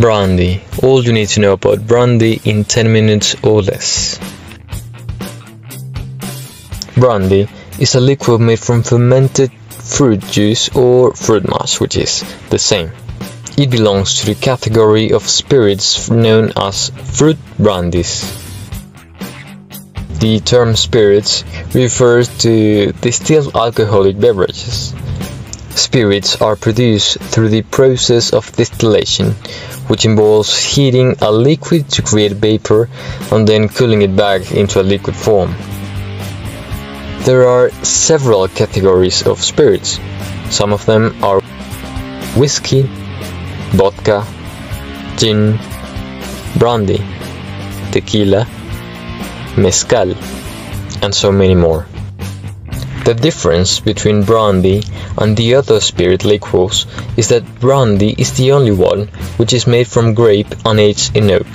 Brandy. All you need to know about brandy in 10 minutes or less. Brandy is a liquid made from fermented fruit juice or fruit mash, which is the same. It belongs to the category of spirits known as fruit brandies. The term spirits refers to distilled alcoholic beverages. Spirits are produced through the process of distillation, which involves heating a liquid to create vapor and then cooling it back into a liquid form. There are several categories of spirits. Some of them are whiskey, vodka, gin, brandy, tequila, mezcal, and so many more. The difference between brandy and the other spirit liquors is that brandy is the only one which is made from grape and aged in oak.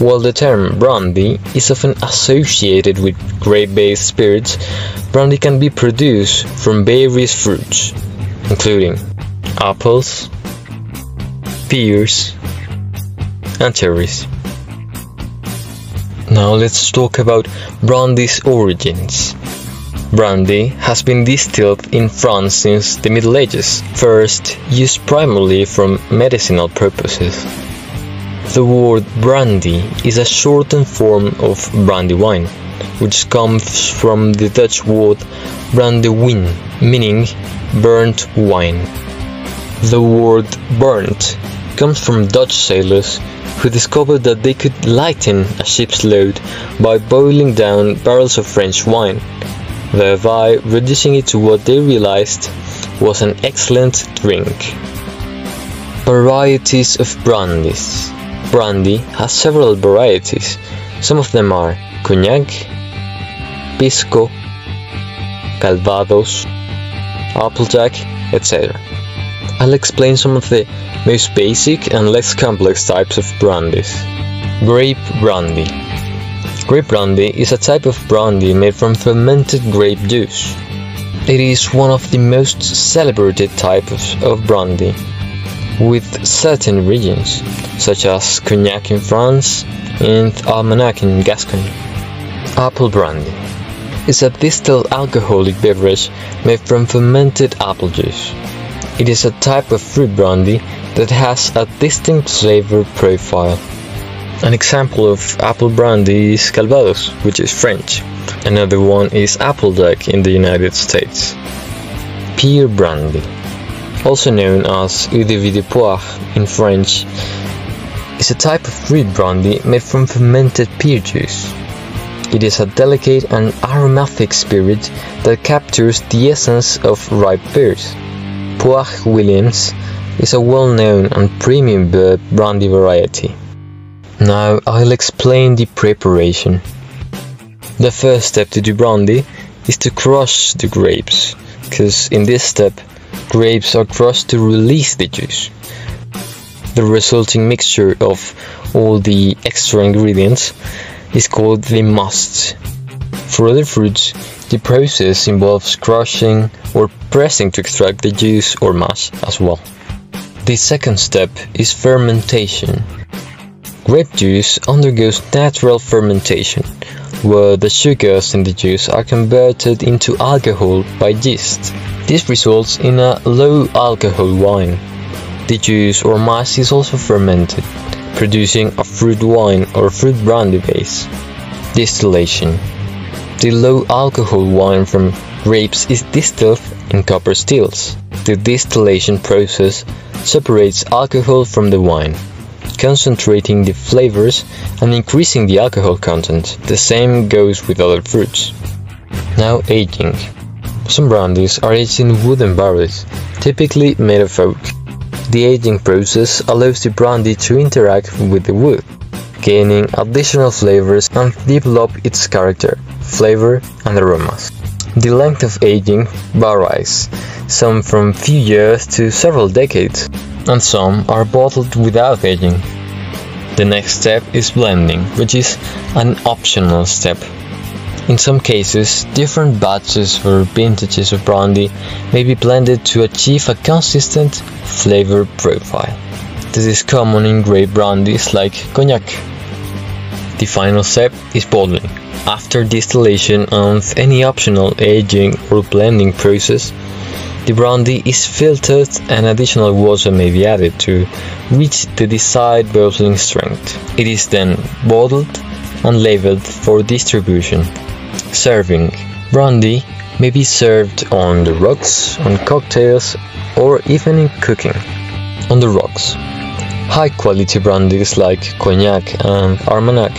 While the term brandy is often associated with grape-based spirits, brandy can be produced from various fruits, including apples, pears, and cherries. Now let's talk about brandy's origins. Brandy has been distilled in France since the Middle Ages, first used primarily for medicinal purposes. The word brandy is a shortened form of brandy wine, which comes from the Dutch word brandewijn, meaning burnt wine. The word burnt comes from Dutch sailors who discovered that they could lighten a ship's load by boiling down barrels of French wine thereby reducing it to what they realized was an excellent drink. Varieties of brandies. Brandy has several varieties. Some of them are cognac, pisco, calvados, applejack, etc. I'll explain some of the most basic and less complex types of brandies. Grape brandy. Grape brandy is a type of brandy made from fermented grape juice. It is one of the most celebrated types of brandy, with certain regions, such as Cognac in France and Armagnac in Gascony. Apple brandy is a distilled alcoholic beverage made from fermented apple juice. It is a type of fruit brandy that has a distinct flavor profile. An example of apple brandy is Calvados, which is French. Another one is Applejack in the United States. Pear brandy, also known as eau de vie de poire in French, is a type of fruit brandy made from fermented pear juice. It is a delicate and aromatic spirit that captures the essence of ripe pears. Poire Williams is a well-known and premium brandy variety. Now I'll explain the preparation. The first step to do brandy is to crush the grapes, because in this step, grapes are crushed to release the juice. The resulting mixture of all the extra ingredients is called the must. For other fruits, the process involves crushing or pressing to extract the juice or mash as well. The second step is fermentation. Grape juice undergoes natural fermentation, where the sugars in the juice are converted into alcohol by yeast. This results in a low alcohol wine. The juice or mash is also fermented, producing a fruit wine or fruit brandy base. Distillation The low alcohol wine from grapes is distilled in copper stills. The distillation process separates alcohol from the wine concentrating the flavors and increasing the alcohol content. The same goes with other fruits. Now aging. Some brandies are aged in wooden barrels, typically made of oak. The aging process allows the brandy to interact with the wood, gaining additional flavors and develop its character, flavor and aromas. The length of aging varies, some from few years to several decades and some are bottled without aging. The next step is blending, which is an optional step. In some cases, different batches or vintages of brandy may be blended to achieve a consistent flavor profile. This is common in grape brandies like cognac. The final step is bottling. After distillation and any optional aging or blending process, the brandy is filtered and additional water may be added to reach the desired bottling strength. It is then bottled and labeled for distribution. Serving brandy may be served on the rocks, on cocktails, or even in cooking. On the rocks. High quality brandies like cognac and armagnac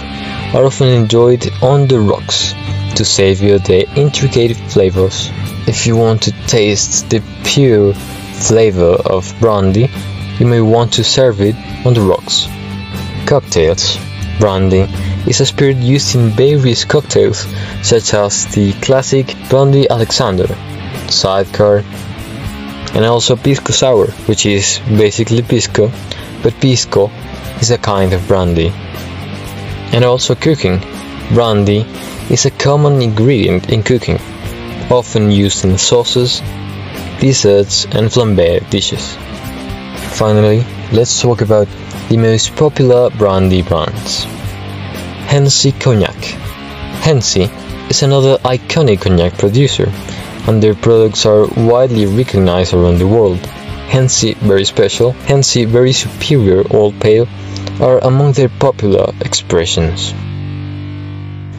are often enjoyed on the rocks to savor their intricate flavors. If you want to taste the pure flavor of brandy, you may want to serve it on the rocks. Cocktails Brandy is a spirit used in various cocktails such as the classic Brandy Alexander, Sidecar, and also Pisco Sour, which is basically Pisco but pisco is a kind of brandy. And also cooking. Brandy is a common ingredient in cooking, often used in sauces, desserts, and flambe dishes. Finally, let's talk about the most popular brandy brands. Hennessy Cognac. Hennessy is another iconic cognac producer, and their products are widely recognized around the world. Hennessy Very Special, Hennessy Very Superior Old Pale are among their popular expressions.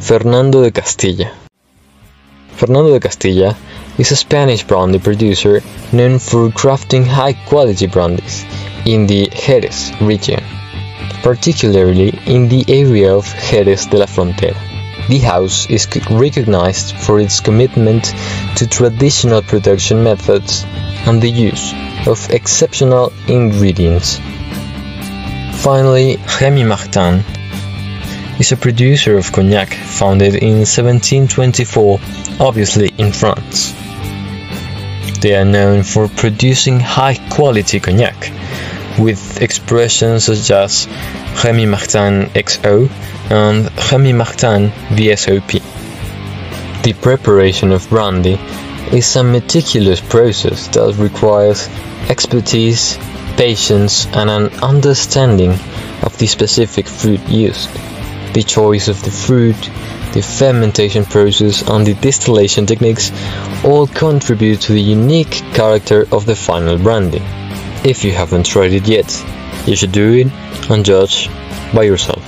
Fernando de Castilla Fernando de Castilla is a Spanish brandy producer known for crafting high-quality brandies in the Jerez region, particularly in the area of Jerez de la Frontera. The house is recognized for its commitment to traditional production methods and the use of exceptional ingredients. Finally, Remy Martin is a producer of cognac founded in 1724, obviously in France. They are known for producing high quality cognac with expressions such as Remy Martin XO and Remy Martin VSOP. The preparation of brandy is a meticulous process that requires expertise, patience, and an understanding of the specific fruit used. The choice of the fruit, the fermentation process, and the distillation techniques all contribute to the unique character of the final brandy. If you haven't tried it yet, you should do it and judge by yourself.